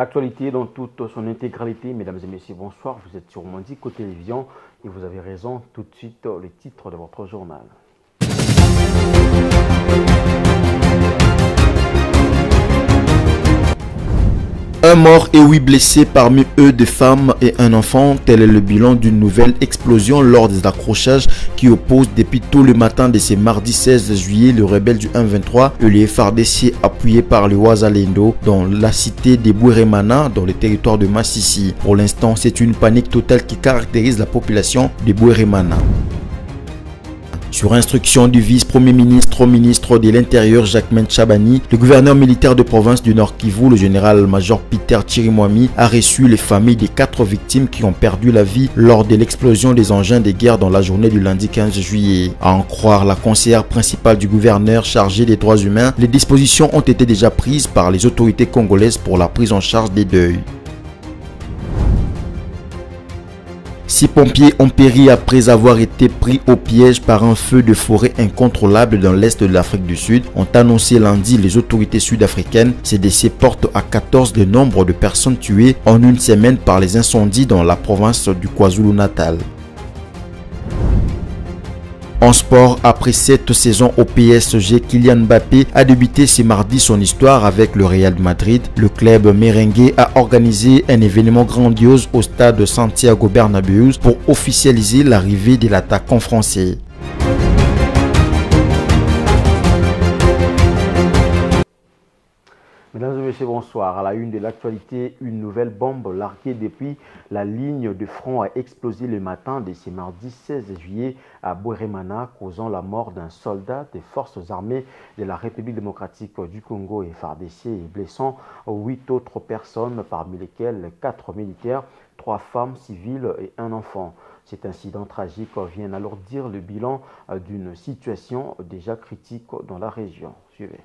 L'actualité dans toute son intégralité, mesdames et messieurs, bonsoir. Vous êtes sur Mandico Télévision et vous avez raison. Tout de suite, les titres de votre journal. Un mort et huit blessés, parmi eux des femmes et un enfant. Tel est le bilan d'une nouvelle explosion lors des accrochages qui opposent depuis tôt le matin de ce mardi 16 juillet le rebelle du 1-23 et les FARDC appuyés par le Ouazalendo dans la cité de Boueremana dans le territoire de Massissi. Pour l'instant, c'est une panique totale qui caractérise la population de Boueremana. Sur instruction du vice-premier ministre au ministre de l'Intérieur Jacquemin Chabani, le gouverneur militaire de province du Nord Kivu, le général-major Peter Chirimwami, a reçu les familles des quatre victimes qui ont perdu la vie lors de l'explosion des engins de guerre dans la journée du lundi 15 juillet. À en croire la conseillère principale du gouverneur chargé des droits humains, les dispositions ont été déjà prises par les autorités congolaises pour la prise en charge des deuils. Six pompiers ont péri après avoir été pris au piège par un feu de forêt incontrôlable dans l'est de l'Afrique du Sud, ont annoncé lundi les autorités sud-africaines. Ces décès portent à 14 le nombre de personnes tuées en une semaine par les incendies dans la province du KwaZulu-Natal. En sport, après cette saison au PSG, Kylian Mbappé a débuté ce mardi son histoire avec le Real Madrid. Le club merengue a organisé un événement grandiose au stade Santiago Bernabéu pour officialiser l'arrivée de l'attaquant français. Mesdames et messieurs, bonsoir. À la une de l'actualité, une nouvelle bombe larguée depuis la ligne de front a explosé le matin de ce mardi 16 juillet à Boueremana, causant la mort d'un soldat des forces armées de la République démocratique du Congo et FARDC et blessant huit autres personnes, parmi lesquelles quatre militaires, trois femmes civiles et un enfant. Cet incident tragique vient alourdir le bilan d'une situation déjà critique dans la région. Suivez.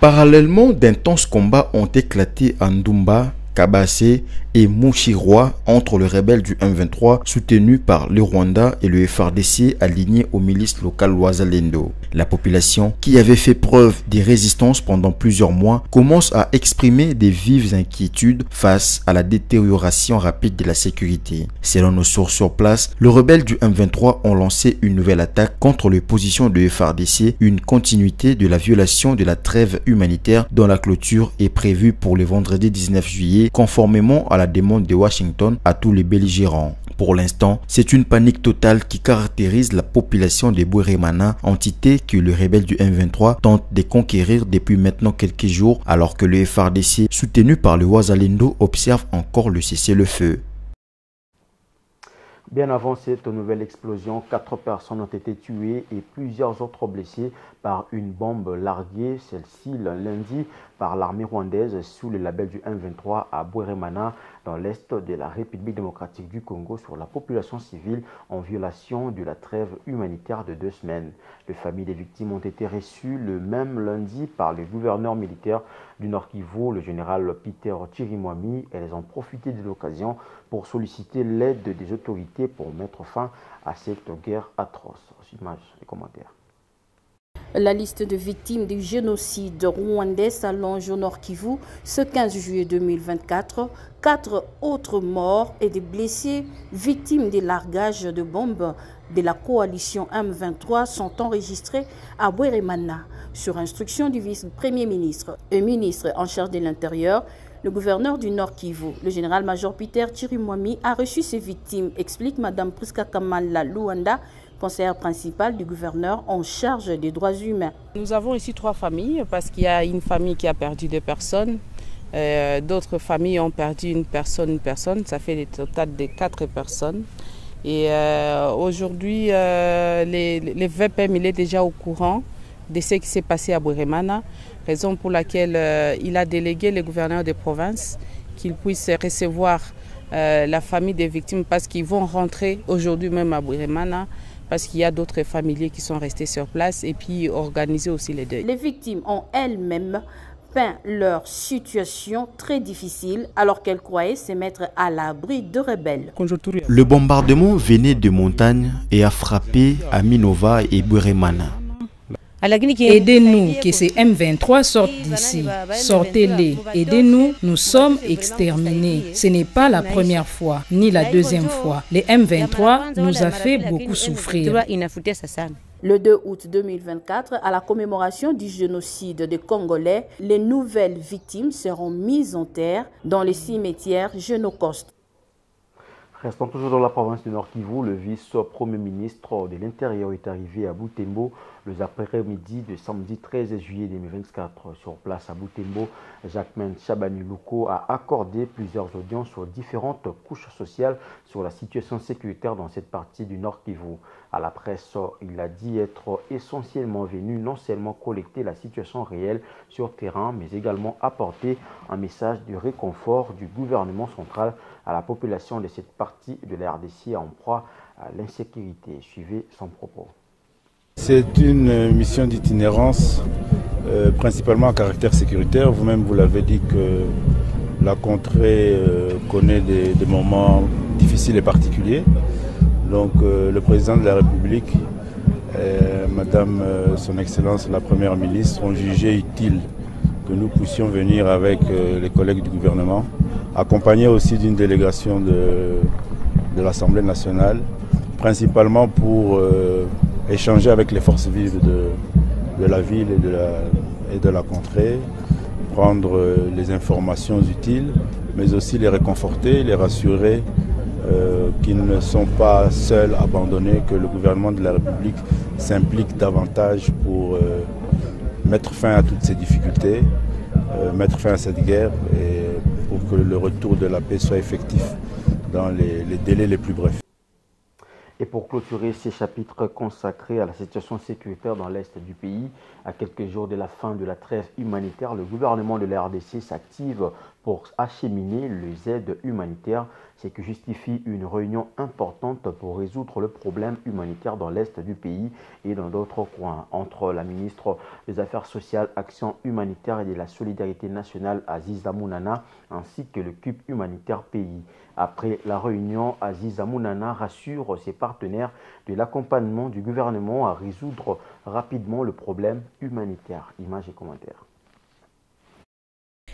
Parallèlement, d'intenses combats ont éclaté à Ndumba, Kabase et Mouchiroi entre les rebelles du M23 soutenus par le Rwanda et le FRDC alignés aux milices locales Ouazalendo. La population, qui avait fait preuve de résistance pendant plusieurs mois, commence à exprimer des vives inquiétudes face à la détérioration rapide de la sécurité. Selon nos sources sur place, les rebelles du M23 ont lancé une nouvelle attaque contre les positions de FRDC, une continuité de la violation de la trêve humanitaire dont la clôture est prévue pour le vendredi 19 juillet conformément à la demande de Washington à tous les belligérants. Pour l'instant, c'est une panique totale qui caractérise la population de Boueremana, entité que le rebelle du M23 tente de conquérir depuis maintenant quelques jours alors que le FRDC, soutenu par le Ouazalendo, observe encore le cessez-le-feu. Bien avant cette nouvelle explosion, quatre personnes ont été tuées et plusieurs autres blessées par une bombe larguée, celle-ci le lundi par l'armée rwandaise sous le label du 1-23 à Boueremana, dans l'est de la République démocratique du Congo, sur la population civile en violation de la trêve humanitaire de deux semaines. Les familles des victimes ont été reçues le même lundi par le gouverneur militaire du Nord Kivu, le général Peter Chirimwami. Elles ont profité de l'occasion pour solliciter l'aide des autorités pour mettre fin à cette guerre atroce. Image et commentaires. La liste de victimes du génocide rwandais s'allonge au Nord Kivu ce 15 juillet 2024. Quatre autres morts et des blessés victimes des largages de bombes de la coalition M23 sont enregistrés à Boueremana sur instruction du vice-premier ministre et ministre en charge de l'Intérieur. Le gouverneur du Nord Kivu, le général-major Peter Chirimwami, a reçu ces victimes, explique Mme Priska Kamala Luanda, conseillère principale du gouverneur en charge des droits humains. Nous avons ici trois familles parce qu'il y a une famille qui a perdu deux personnes. Euh, D'autres familles ont perdu une personne, une personne. Ça fait le total de quatre personnes. Et euh, aujourd'hui, euh, les, les VPM, est déjà au courant de ce qui s'est passé à Boueremana, raison pour laquelle il a délégué le gouverneur des provinces qu'il puisse recevoir la famille des victimes parce qu'ils vont rentrer aujourd'hui même à Boueremana parce qu'il y a d'autres familiers qui sont restés sur place et puis organiser aussi les deuils. Les victimes ont elles-mêmes peint leur situation très difficile alors qu'elles croyaient se mettre à l'abri de rebelles. Le bombardement venait de montagne et a frappé à Minova et Buremana. Aidez-nous que ces M23 sortent d'ici. Sortez-les. Aidez-nous. Nous sommes exterminés. Ce n'est pas la première fois, ni la deuxième fois. Les M23 nous a fait beaucoup souffrir. Le 2 août 2024, à la commémoration du génocide des Congolais, les nouvelles victimes seront mises en terre dans les cimetières Génocoste. Restons toujours dans la province du Nord Kivu, le vice-premier ministre de l'Intérieur est arrivé à Boutembo le après-midi de samedi 13 juillet 2024. Sur place à Boutembo, Jacquemin Chabani a accordé plusieurs audiences sur différentes couches sociales sur la situation sécuritaire dans cette partie du Nord Kivu. À la presse, il a dit être essentiellement venu non seulement collecter la situation réelle sur terrain, mais également apporter un message de réconfort du gouvernement central à la population de cette partie de la RDC en proie à l'insécurité. Suivez son propos. C'est une mission d'itinérance euh, principalement à caractère sécuritaire. Vous-même, vous, l'avez dit que la contrée euh, connaît des, moments difficiles et particuliers. Donc euh, le président de la République, Madame Son Excellence la Première ministre, ont jugé utile que nous puissions venir avec les collègues du gouvernement accompagné aussi d'une délégation de, de l'Assemblée nationale, principalement pour euh, échanger avec les forces vives de, de la ville et de la, et de la contrée, prendre euh, les informations utiles, mais aussi les réconforter, les rassurer euh, qu'ils ne sont pas seuls, abandonnés, que le gouvernement de la République s'implique davantage pour mettre fin à toutes ces difficultés, mettre fin à cette guerre et pour que le retour de la paix soit effectif dans les, délais les plus brefs. Et pour clôturer ces chapitres consacrés à la situation sécuritaire dans l'Est du pays, à quelques jours de la fin de la trêve humanitaire, le gouvernement de la RDC s'active pour acheminer les aides humanitaires, ce qui justifie une réunion importante pour résoudre le problème humanitaire dans l'Est du pays et dans d'autres coins, entre la ministre des Affaires sociales, Action humanitaire et de la solidarité nationale, Aziza Mounana, ainsi que le CUP humanitaire pays. Après la réunion, Aziz Amounana rassure ses partenaires de l'accompagnement du gouvernement à résoudre rapidement le problème humanitaire. Images et commentaires.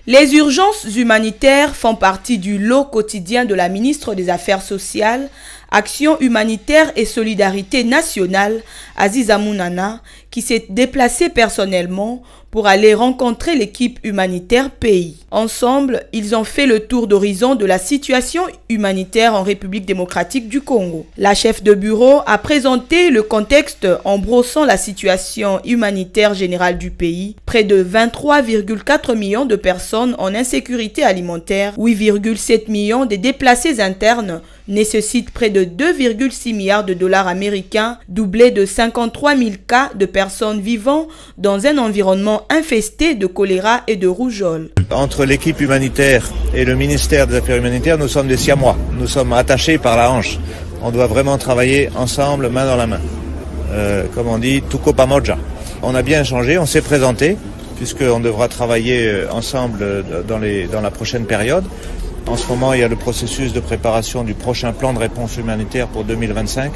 Les urgences humanitaires font partie du lot quotidien de la ministre des Affaires sociales, Action humanitaire et solidarité nationale, Aziza Mounana, qui s'est déplacée personnellement pour aller rencontrer l'équipe humanitaire pays. Ensemble, ils ont fait le tour d'horizon de la situation humanitaire en République démocratique du Congo. La chef de bureau a présenté le contexte en brossant la situation humanitaire générale du pays. Près de 23,4 millions de personnes en insécurité alimentaire, 8,7 millions de déplacés internes nécessitent près de 2,6 milliards de dollars américains, doublé de 53 000 cas de personnes vivant dans un environnement infesté de choléra et de rougeole. Entre l'équipe humanitaire et le ministère des Affaires humanitaires, nous sommes des siamois. Nous sommes attachés par la hanche. On doit vraiment travailler ensemble, main dans la main. Euh, comme on dit, tuko pamoja. On a bien changé, on s'est présenté, puisqu'on devra travailler euh, ensemble euh, dans la prochaine période. En ce moment, il y a le processus de préparation du prochain plan de réponse humanitaire pour 2025.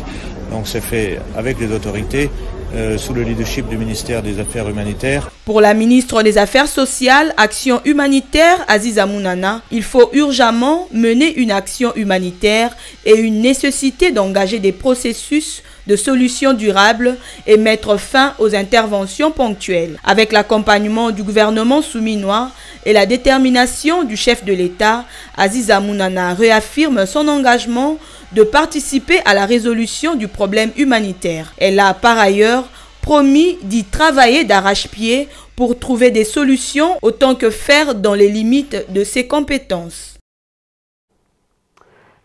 Donc c'est fait avec les autorités euh, sous le leadership du ministère des Affaires humanitaires. Pour la ministre des Affaires sociales, Action humanitaire, Aziza Mounana, il faut urgemment mener une action humanitaire et une nécessité d'engager des processus de solutions durables et mettre fin aux interventions ponctuelles. Avec l'accompagnement du gouvernement souminois et la détermination du chef de l'État, Aziza Mounana réaffirme son engagement de participer à la résolution du problème humanitaire. Elle a par ailleurs promis d'y travailler d'arrache-pied pour trouver des solutions autant que faire dans les limites de ses compétences.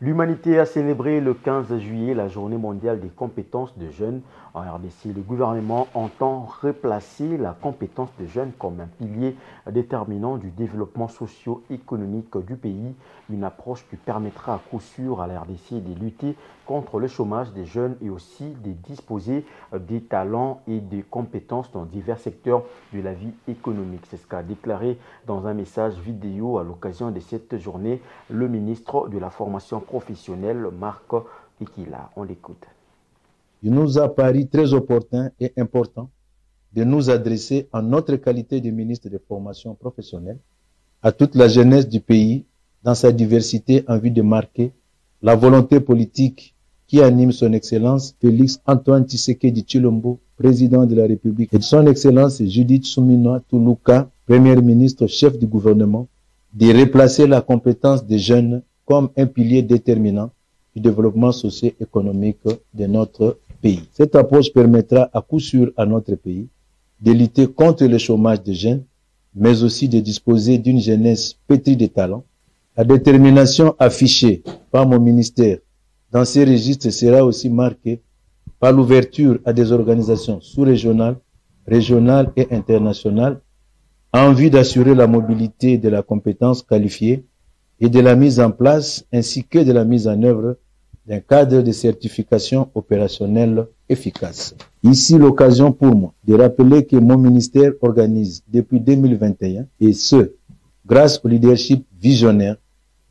L'humanité a célébré le 15 juillet la journée mondiale des compétences de jeunes. En RDC, le gouvernement entend replacer la compétence des jeunes comme un pilier déterminant du développement socio-économique du pays, une approche qui permettra à coup sûr à la RDC de lutter contre le chômage des jeunes et aussi de disposer des talents et des compétences dans divers secteurs de la vie économique. C'est ce qu'a déclaré dans un message vidéo à l'occasion de cette journée le ministre de la formation professionnelle, Marc Ekila. On l'écoute. Il nous a paru très opportun et important de nous adresser en notre qualité de ministre de formation professionnelle à toute la jeunesse du pays dans sa diversité en vue de marquer la volonté politique qui anime son Excellence Félix Antoine Tshisekedi Chilombo, président de la République, et son Excellence Judith Souminoa Toulouka, Premier ministre chef du gouvernement, de replacer la compétence des jeunes comme un pilier déterminant du développement socio-économique de notre Cette approche permettra à coup sûr à notre pays de lutter contre le chômage des jeunes, mais aussi de disposer d'une jeunesse pétrie de talents. La détermination affichée par mon ministère dans ces registres sera aussi marquée par l'ouverture à des organisations sous-régionales, régionales et internationales en vue d'assurer la mobilité de la compétence qualifiée et de la mise en place ainsi que de la mise en œuvre d'un cadre de certification opérationnelle efficace. Ici l'occasion pour moi de rappeler que mon ministère organise depuis 2021 et ce, grâce au leadership visionnaire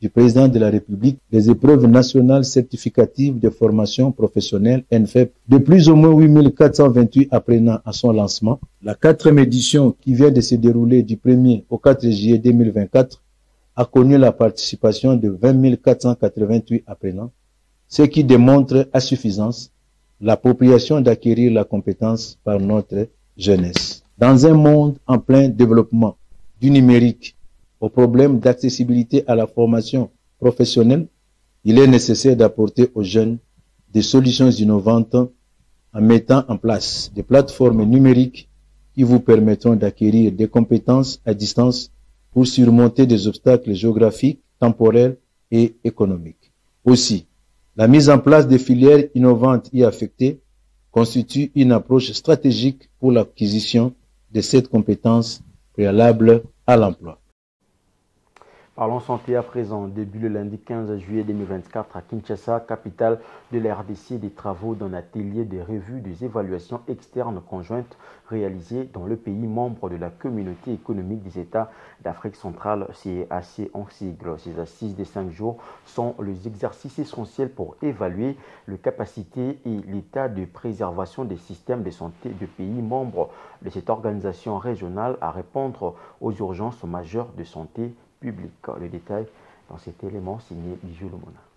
du président de la République, les épreuves nationales certificatives de formation professionnelle NFEP de plus ou moins 8428 apprenants à son lancement. La quatrième édition qui vient de se dérouler du 1er au 4 juillet 2024 a connu la participation de 20 488 apprenants, ce qui démontre à suffisance l'appropriation d'acquérir la compétence par notre jeunesse. Dans un monde en plein développement du numérique, au problème d'accessibilité à la formation professionnelle, il est nécessaire d'apporter aux jeunes des solutions innovantes en mettant en place des plateformes numériques qui vous permettront d'acquérir des compétences à distance pour surmonter des obstacles géographiques, temporels et économiques. Aussi, la mise en place des filières innovantes y affectées constitue une approche stratégique pour l'acquisition de cette compétence préalable à l'emploi. Parlons santé à présent. Début le lundi 15 juillet 2024 à Kinshasa, capitale de la RDC, des travaux d'un atelier de revue des évaluations externes conjointes réalisées dans le pays membre de la communauté économique des États d'Afrique centrale, CAC en sigle. Ces assises de cinq jours sont les exercices essentiels pour évaluer les capacités et l'état de préservation des systèmes de santé de pays membres de cette organisation régionale à répondre aux urgences majeures de santé Le détail dans cet élément signé Bijou Lomona.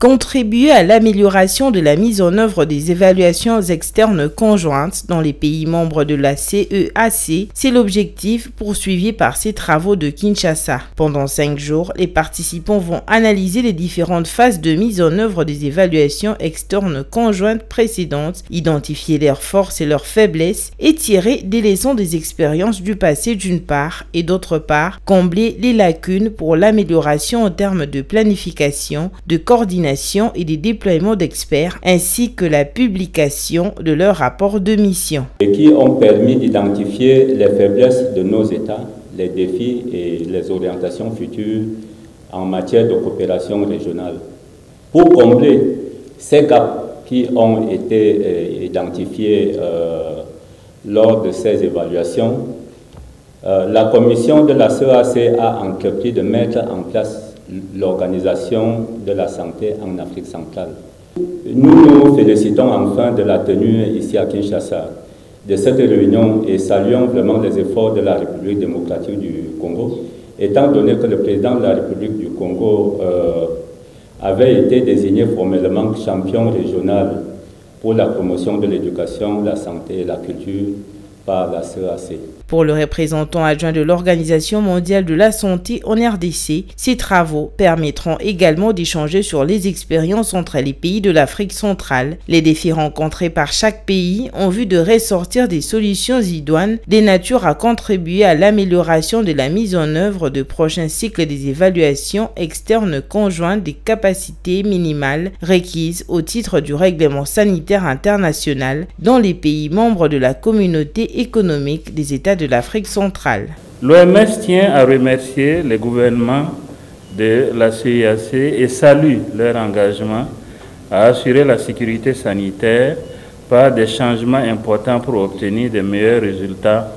Contribuer à l'amélioration de la mise en œuvre des évaluations externes conjointes dans les pays membres de la CEAC, c'est l'objectif poursuivi par ces travaux de Kinshasa. Pendant cinq jours, les participants vont analyser les différentes phases de mise en œuvre des évaluations externes conjointes précédentes, identifier leurs forces et leurs faiblesses et tirer des leçons des expériences du passé d'une part et d'autre part, combler les lacunes pour l'amélioration en termes de planification, de coordination et de déploiement d'experts, ainsi que la publication de leur rapport de mission. Et qui ont permis d'identifier les faiblesses de nos États, les défis et les orientations futures en matière de coopération régionale. Pour combler ces gaps qui ont été euh, identifiés euh, lors de ces évaluations, euh, la commission de la CEAC a entrepris de mettre en place l'organisation de la santé en Afrique centrale. Nous nous félicitons enfin de la tenue ici à Kinshasa de cette réunion et saluons vraiment les efforts de la République démocratique du Congo, étant donné que le président de la République du Congo euh, avait été désigné formellement champion régional pour la promotion de l'éducation, la santé et la culture par la CEAC. Pour le représentant adjoint de l'Organisation mondiale de la santé en RDC, ces travaux permettront également d'échanger sur les expériences entre les pays de l'Afrique centrale, les défis rencontrés par chaque pays en vue de ressortir des solutions idoines des natures à contribuer à l'amélioration de la mise en œuvre de prochains cycles des évaluations externes conjointes des capacités minimales requises au titre du règlement sanitaire international dans les pays membres de la communauté économique des États de l'Afrique centrale. L'OMS tient à remercier les gouvernements de la CIAC et salue leur engagement à assurer la sécurité sanitaire par des changements importants pour obtenir de meilleurs résultats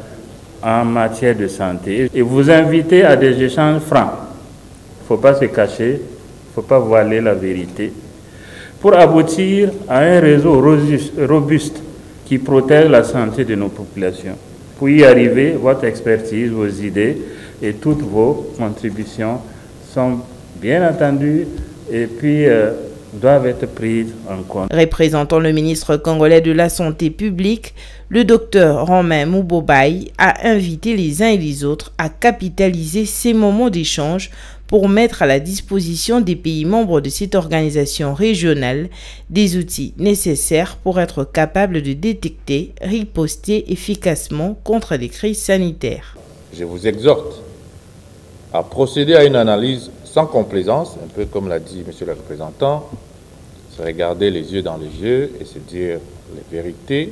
en matière de santé. Et vous invitez à des échanges francs. Il ne faut pas se cacher, il ne faut pas voiler la vérité. Pour aboutir à un réseau robuste qui protège la santé de nos populations. Pour y arriver, votre expertise, vos idées et toutes vos contributions sont bien entendues et puis euh, doivent être prises en compte. Représentant le ministre congolais de la Santé publique, le docteur Romain Moubobaï a invité les uns et les autres à capitaliser ces moments d'échange pour mettre à la disposition des pays membres de cette organisation régionale des outils nécessaires pour être capables de détecter, riposter efficacement contre les crises sanitaires. Je vous exhorte à procéder à une analyse sans complaisance, un peu comme l'a dit Monsieur le représentant, se regarder les yeux dans les yeux et se dire les vérités.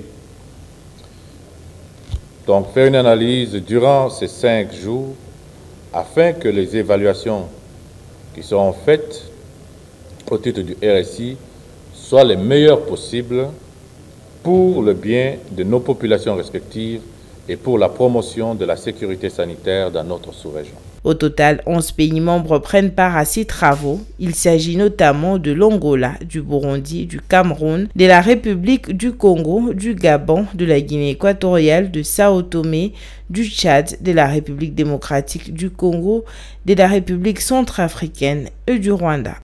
Donc faire une analyse durant ces cinq jours afin que les évaluations qui seront faites au titre du RSI soient les meilleures possibles pour le bien de nos populations respectives et pour la promotion de la sécurité sanitaire dans notre sous-région. Au total, 11 pays membres prennent part à ces travaux. Il s'agit notamment de l'Angola, du Burundi, du Cameroun, de la République du Congo, du Gabon, de la Guinée équatoriale, de Sao Tomé, du Tchad, de la République démocratique du Congo, de la République centrafricaine et du Rwanda.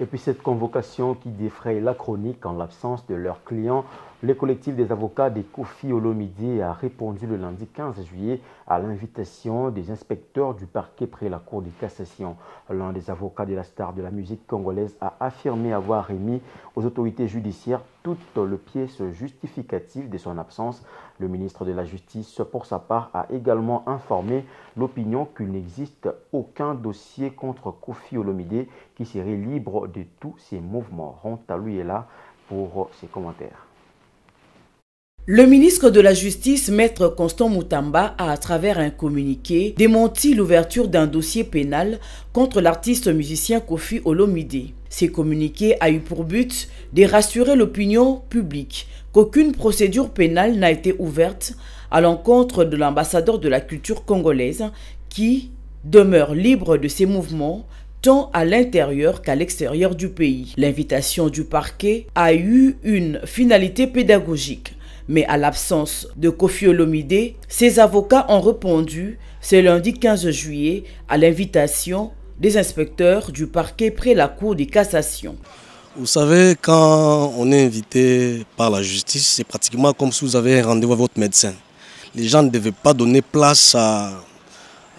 Et puis cette convocation qui défraye la chronique en l'absence de leurs clients le collectif des avocats des Kofi Olomide a répondu le lundi 15 juillet à l'invitation des inspecteurs du parquet près la Cour de cassation. L'un des avocats de la star de la musique congolaise a affirmé avoir remis aux autorités judiciaires toute le pièce justificative de son absence. Le ministre de la Justice, pour sa part, a également informé l'opinion qu'il n'existe aucun dossier contre Kofi Olomide qui serait libre de tous ses mouvements. Rontalou est là pour ses commentaires. Le ministre de la Justice, maître Constant Moutamba, a à travers un communiqué démenti l'ouverture d'un dossier pénal contre l'artiste musicien Kofi Olomide. Ce communiqué a eu pour but de rassurer l'opinion publique qu'aucune procédure pénale n'a été ouverte à l'encontre de l'ambassadeur de la culture congolaise qui demeure libre de ses mouvements tant à l'intérieur qu'à l'extérieur du pays. L'invitation du parquet a eu une finalité pédagogique mais à l'absence de Kofi Olomide, ses avocats ont répondu ce lundi 15 juillet à l'invitation des inspecteurs du parquet près la Cour de cassation. Vous savez, quand on est invité par la justice, c'est pratiquement comme si vous avez un rendez-vous à votre médecin. Les gens ne devaient pas donner place à,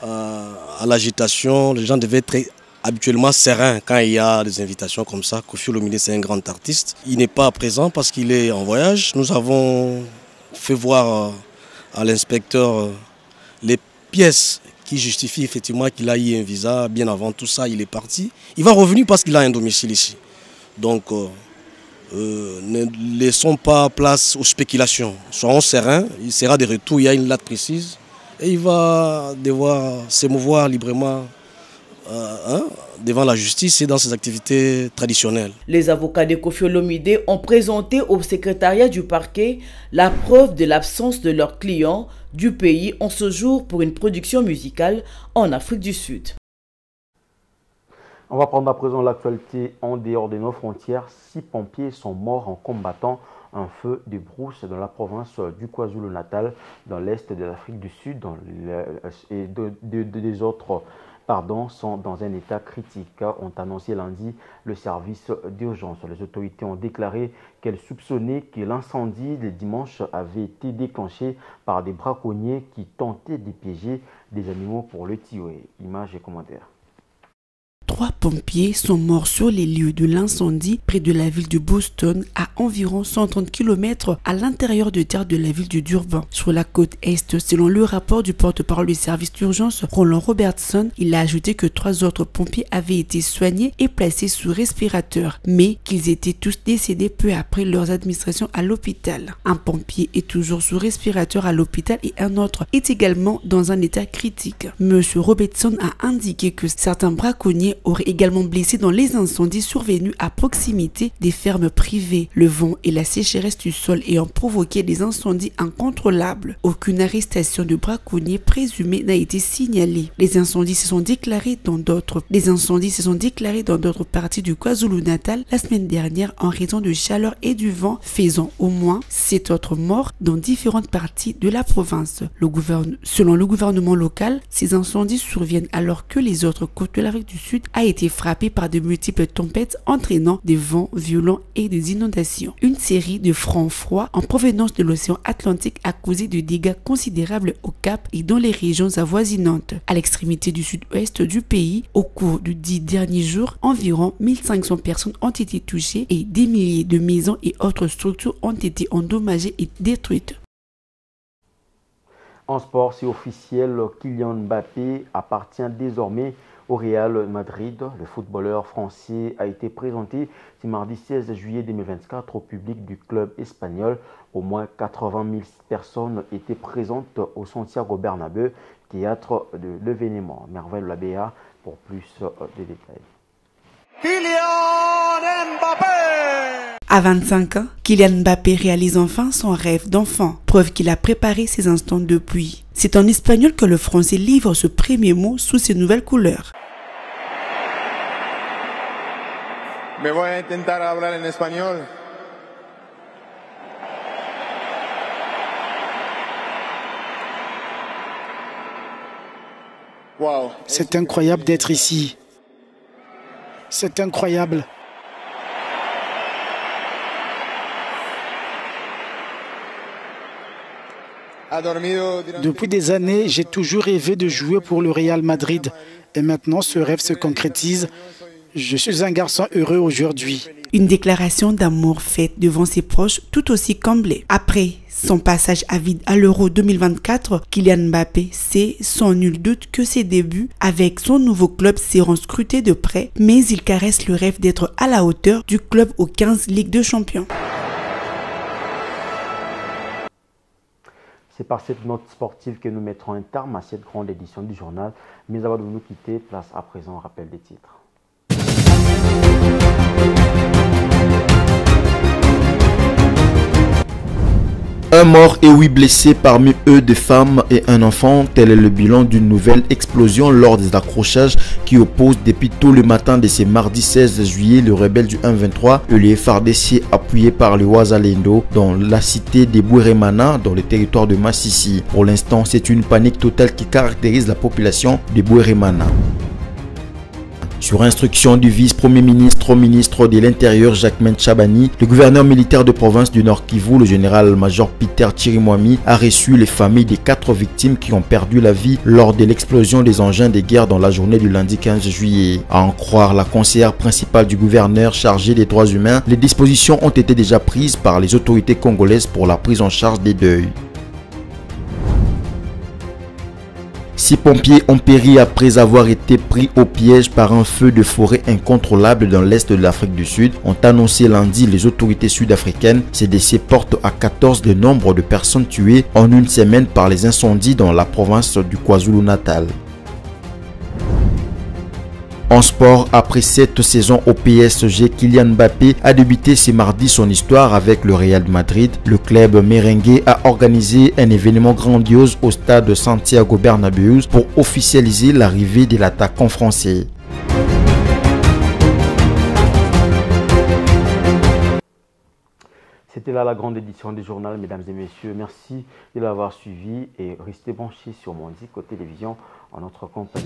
à l'agitation, les gens devaient être habituellement serein quand il y a des invitations comme ça. Kofi Olomide, c'est un grand artiste. Il n'est pas présent parce qu'il est en voyage. Nous avons fait voir euh, à l'inspecteur euh, les pièces qui justifient effectivement qu'il a eu un visa. Bien avant tout ça, il est parti. Il va revenir parce qu'il a un domicile ici. Donc, euh, ne laissons pas place aux spéculations. Soyons sereins, il sera de retour, il y a une date précise. Et il va devoir s'émouvoir librement euh, hein, devant la justice et dans ses activités traditionnelles. Les avocats de Kofi Olomide ont présenté au secrétariat du parquet la preuve de l'absence de leurs clients du pays en ce jour pour une production musicale en Afrique du Sud. On va prendre à présent l'actualité en dehors de nos frontières. Six pompiers sont morts en combattant un feu de brousse dans la province du KwaZulu-Natal, dans l'est de l'Afrique du Sud, dans et des autres pardon, sont dans un état critique, ont annoncé lundi le service d'urgence. Les autorités ont déclaré qu'elles soupçonnaient que l'incendie de dimanche avait été déclenché par des braconniers qui tentaient de piéger des animaux pour le tuer. Images et commentaires. Pompiers sont morts sur les lieux de l'incendie près de la ville de Boston, à environ 130 km à l'intérieur de terre de la ville de Durban, sur la côte est. Selon le rapport du porte-parole du service d'urgence, Roland Robertson, il a ajouté que trois autres pompiers avaient été soignés et placés sous respirateur, mais qu'ils étaient tous décédés peu après leurs administrations à l'hôpital. Un pompier est toujours sous respirateur à l'hôpital et un autre est également dans un état critique. Monsieur Robertson a indiqué que certains braconniers aurait également blessés dans les incendies survenus à proximité des fermes privées. Le vent et la sécheresse du sol ayant provoqué des incendies incontrôlables. Aucune arrestation de braconniers présumés n'a été signalée. Les incendies se sont déclarés dans d'autres. Les incendies se sont déclarés dans d'autres parties du KwaZulu-Natal la semaine dernière en raison de chaleur et du vent, faisant au moins sept autres morts dans différentes parties de la province. Selon le gouvernement local, ces incendies surviennent alors que les autres côtes de l'Afrique du Sud a été frappée par de multiples tempêtes entraînant des vents violents et des inondations. Une série de francs froids en provenance de l'océan Atlantique a causé de dégâts considérables au Cap et dans les régions avoisinantes. À l'extrémité du sud-ouest du pays, au cours du dix derniers jours, environ 1500 personnes ont été touchées et des milliers de maisons et autres structures ont été endommagées et détruites. En sport, c'est officiel, Kylian Mbappé appartient désormais au Real Madrid. Le footballeur français a été présenté ce mardi 16 juillet 2024 au public du club espagnol. Au moins 80 000 personnes étaient présentes au Santiago Bernabéu, théâtre de l'événement. Merveille Labéa pour plus de détails. Mbappé À 25 ans, Kylian Mbappé réalise enfin son rêve d'enfant, preuve qu'il a préparé ses instants depuis. C'est en espagnol que le français livre ce premier mot sous ses nouvelles couleurs. Me voy a intentar hablar en español. C'est incroyable d'être ici. C'est incroyable. Depuis des années, j'ai toujours rêvé de jouer pour le Real Madrid. Et maintenant, ce rêve se concrétise. Je suis un garçon heureux aujourd'hui. Une déclaration d'amour faite devant ses proches tout aussi comblée. Après son passage à vide à l'Euro 2024, Kylian Mbappé sait sans nul doute que ses débuts avec son nouveau club seront scrutés de près, mais il caresse le rêve d'être à la hauteur du club aux 15 Ligues de Champions. C'est par cette note sportive que nous mettrons un terme à cette grande édition du journal. Mais avant de nous quitter, place à présent au rappel des titres. Un mort et huit blessés, parmi eux des femmes et un enfant. Tel est le bilan d'une nouvelle explosion lors des accrochages qui opposent depuis tôt le matin de ce mardi 16 juillet le rebelle du 1-23 et les FARDC appuyés par le Ouazalendo dans la cité de Boueremana dans le territoire de Massissi. Pour l'instant, c'est une panique totale qui caractérise la population de Boueremana. Sur instruction du vice-premier ministre au ministre de l'Intérieur Jacquemin Chabani, le gouverneur militaire de province du Nord Kivu, le général-major Peter Chirimwami, a reçu les familles des quatre victimes qui ont perdu la vie lors de l'explosion des engins de guerre dans la journée du lundi 15 juillet. À en croire la conseillère principale du gouverneur chargé des droits humains, les dispositions ont été déjà prises par les autorités congolaises pour la prise en charge des deuils. Six pompiers ont péri après avoir été pris au piège par un feu de forêt incontrôlable dans l'est de l'Afrique du Sud, ont annoncé lundi les autorités sud-africaines. Ces décès portent à 14 le nombre de personnes tuées en une semaine par les incendies dans la province du KwaZulu-Natal. En sport, après cette saison au PSG, Kylian Mbappé a débuté ce mardi son histoire avec le Real Madrid. Le club merengue a organisé un événement grandiose au stade de Santiago Bernabéu pour officialiser l'arrivée de l'attaquant français. C'était là la grande édition du journal, mesdames et messieurs. Merci de l'avoir suivi et restez branchés sur Mondico Télévision en notre compagnie.